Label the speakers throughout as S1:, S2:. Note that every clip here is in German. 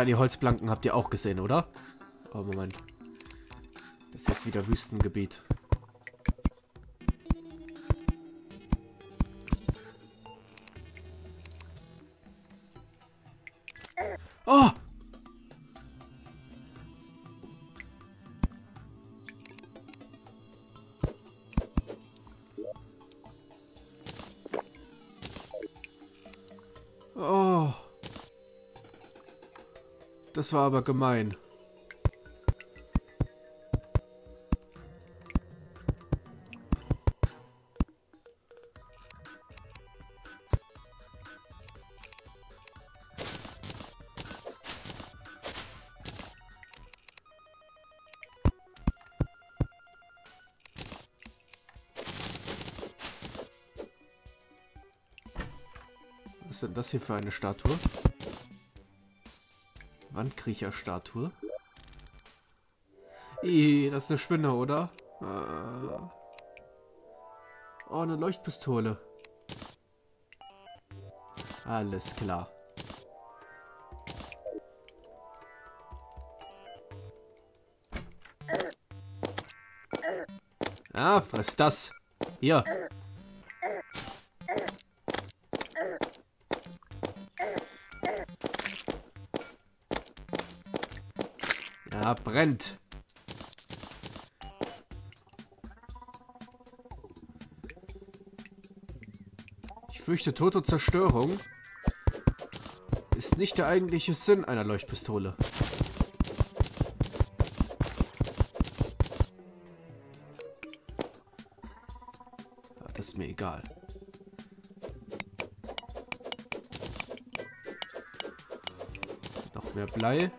S1: Da die Holzplanken habt ihr auch gesehen, oder? Oh, Moment. Das ist wieder Wüstengebiet. Das war aber gemein. Was ist denn das hier für eine Statue? Wandkriecher-Statue? Ih, das ist eine Spinne, oder? Äh. Oh, eine Leuchtpistole. Alles klar. Ah, friss das. Hier. Ja, brennt. Ich fürchte, Tod und Zerstörung ist nicht der eigentliche Sinn einer Leuchtpistole. Das ist mir egal. Noch mehr Blei.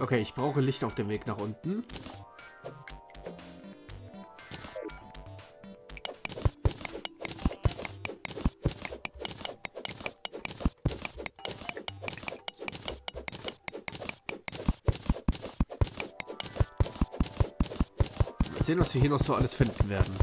S1: Okay, ich brauche Licht auf dem Weg nach unten. Sehen, was wir hier noch so alles finden werden.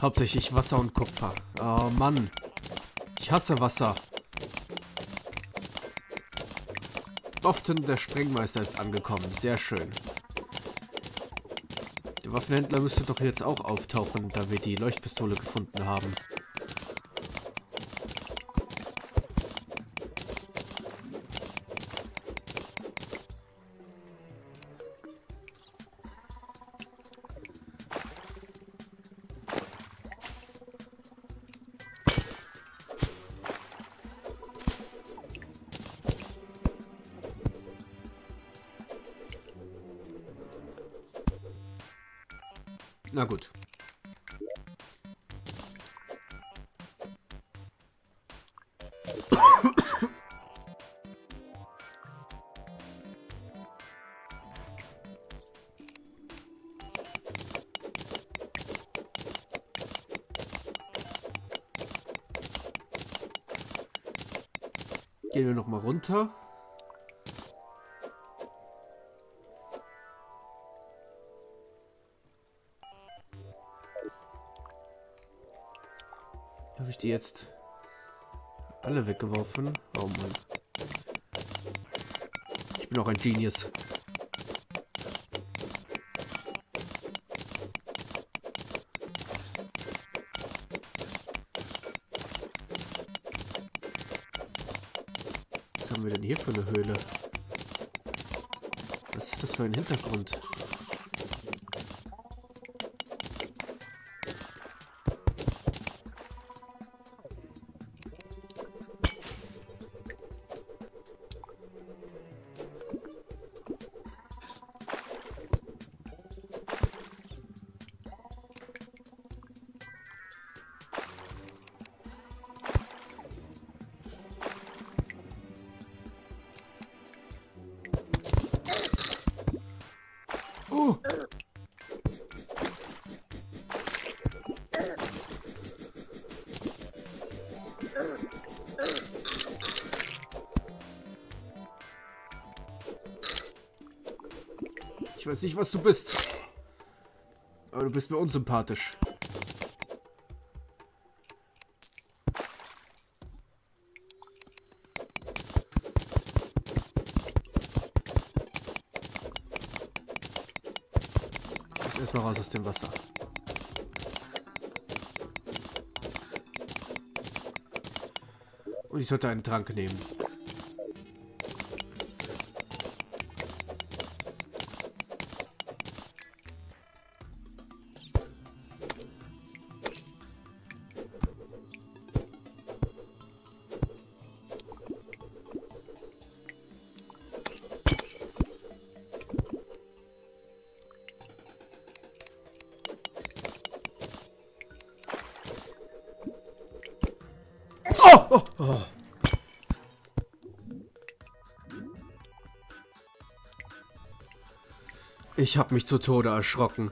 S1: Hauptsächlich Wasser und Kupfer. Oh Mann. Ich hasse Wasser. Often der Sprengmeister ist angekommen. Sehr schön. Der Waffenhändler müsste doch jetzt auch auftauchen, da wir die Leuchtpistole gefunden haben. Na gut. Gehen wir noch mal runter. Die jetzt alle weggeworfen? Oh Mann. Ich bin auch ein Genius. Was haben wir denn hier für eine Höhle? Was ist das für ein Hintergrund? Weiß nicht, was du bist. Aber du bist mir unsympathisch. Ich erstmal raus aus dem Wasser. Und ich sollte einen Trank nehmen. Ich habe mich zu Tode erschrocken.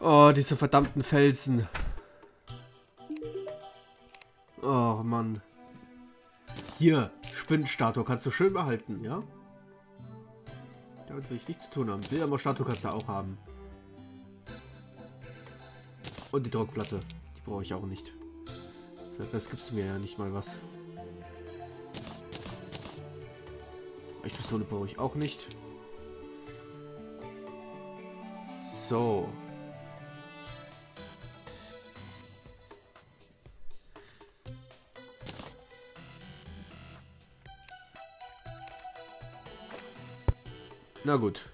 S1: Oh, diese verdammten Felsen. Oh, Mann. Hier, Spinnenstatue kannst du schön behalten, ja? Damit will ich nichts zu tun haben. Wilhelmer-Statue kannst du auch haben. Und die Druckplatte. Die brauche ich auch nicht. Für Rest gibst du mir ja nicht mal was. Pistole brauche ich auch nicht. So. Na gut.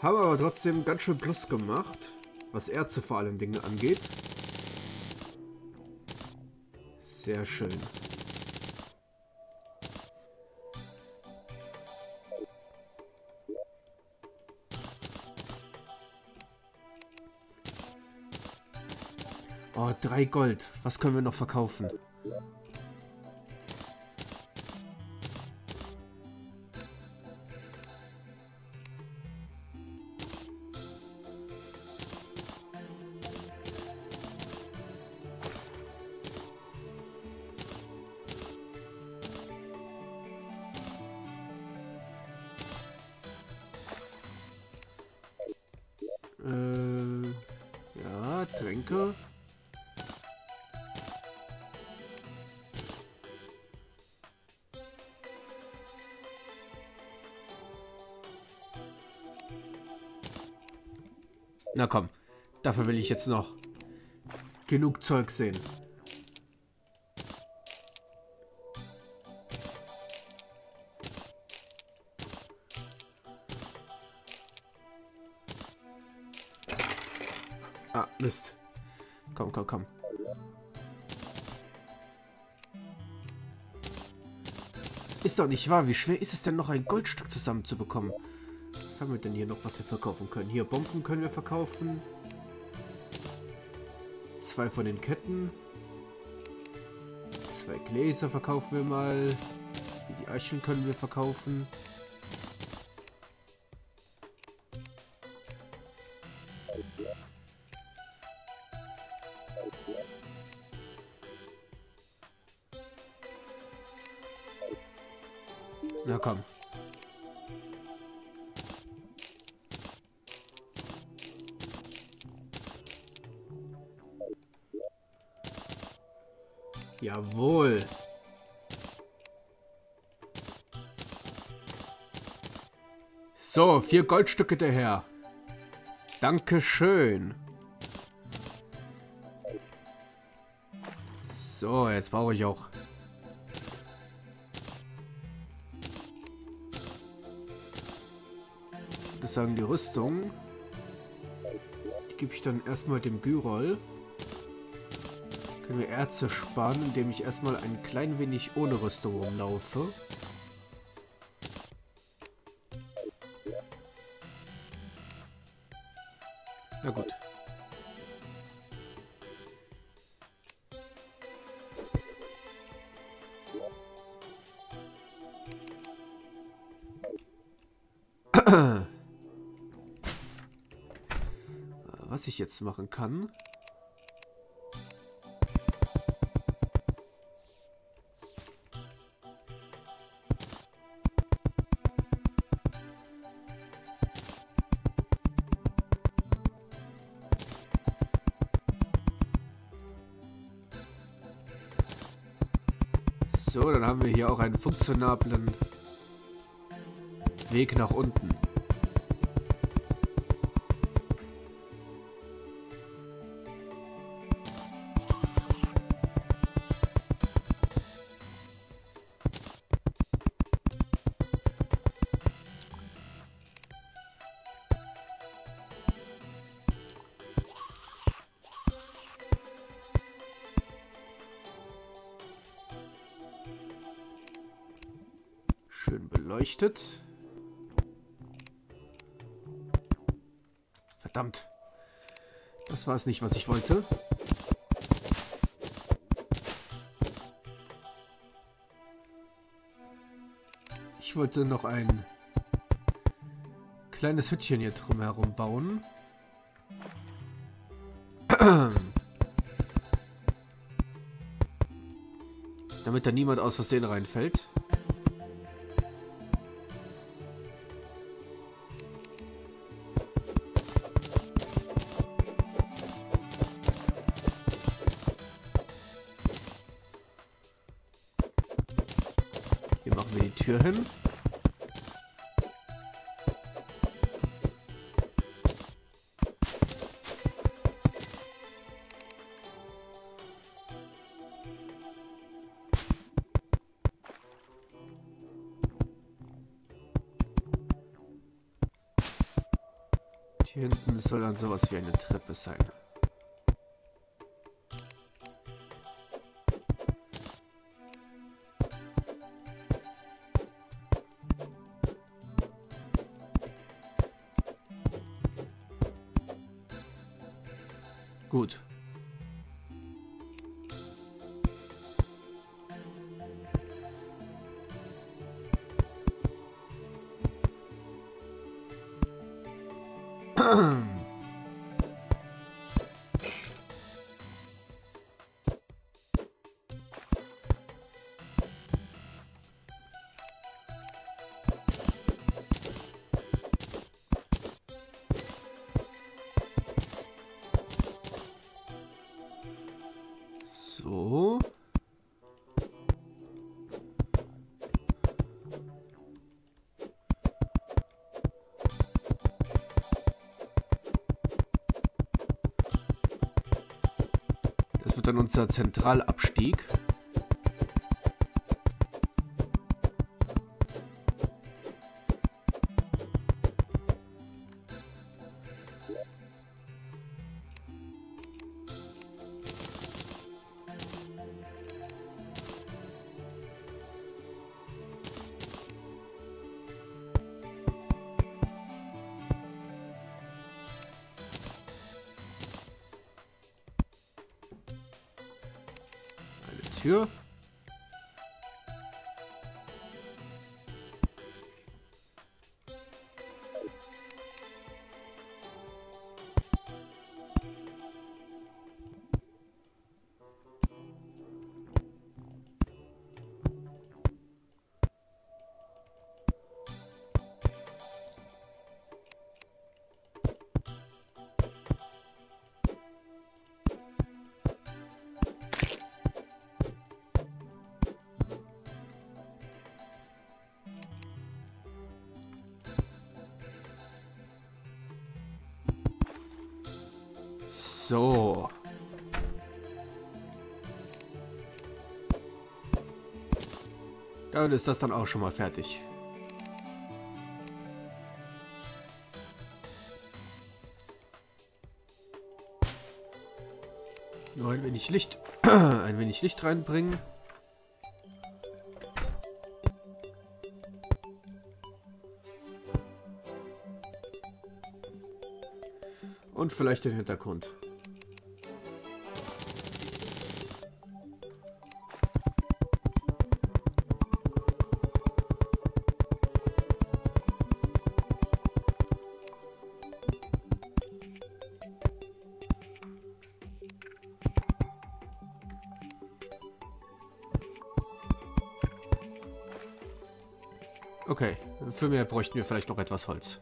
S1: Haben aber trotzdem ganz schön Plus gemacht, was Ärzte vor allen Dingen angeht. Sehr schön. Drei Gold. Was können wir noch verkaufen? Na komm, dafür will ich jetzt noch genug Zeug sehen. Ah, Mist. Komm, komm, komm. Ist doch nicht wahr. Wie schwer ist es denn noch ein Goldstück zusammenzubekommen? Haben wir denn hier noch, was wir verkaufen können? Hier, Bomben können wir verkaufen. Zwei von den Ketten. Zwei Gläser verkaufen wir mal. Die Eicheln können wir verkaufen. Jawohl. So, vier Goldstücke daher. Dankeschön. So, jetzt brauche ich auch. Das sagen die Rüstung. Die gebe ich dann erstmal dem Gyrol. Können Erze sparen, indem ich erstmal ein klein wenig ohne Rüstung rumlaufe. Na gut. Was ich jetzt machen kann... haben wir hier auch einen funktionablen Weg nach unten. Beleuchtet. Verdammt. Das war es nicht, was ich wollte. Ich wollte noch ein kleines Hütchen hier drumherum bauen. Damit da niemand aus Versehen reinfällt. Machen wir die Tür hin. Hier hinten soll dann sowas wie eine Treppe sein. Gut. Dann unser Zentralabstieg. Eine So. Damit ist das dann auch schon mal fertig. Nur ein wenig Licht, ein wenig Licht reinbringen. Und vielleicht den Hintergrund. Okay, für mehr bräuchten wir vielleicht noch etwas Holz.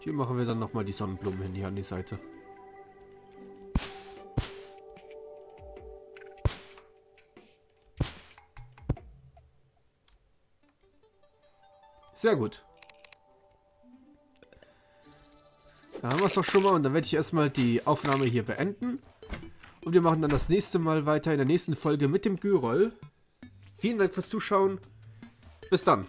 S1: Hier machen wir dann nochmal die Sonnenblumen hin, hier an die Seite. Sehr gut. Da haben wir es doch schon mal und dann werde ich erstmal die Aufnahme hier beenden. Und wir machen dann das nächste Mal weiter in der nächsten Folge mit dem Gyroll. Vielen Dank fürs Zuschauen. Bis dann.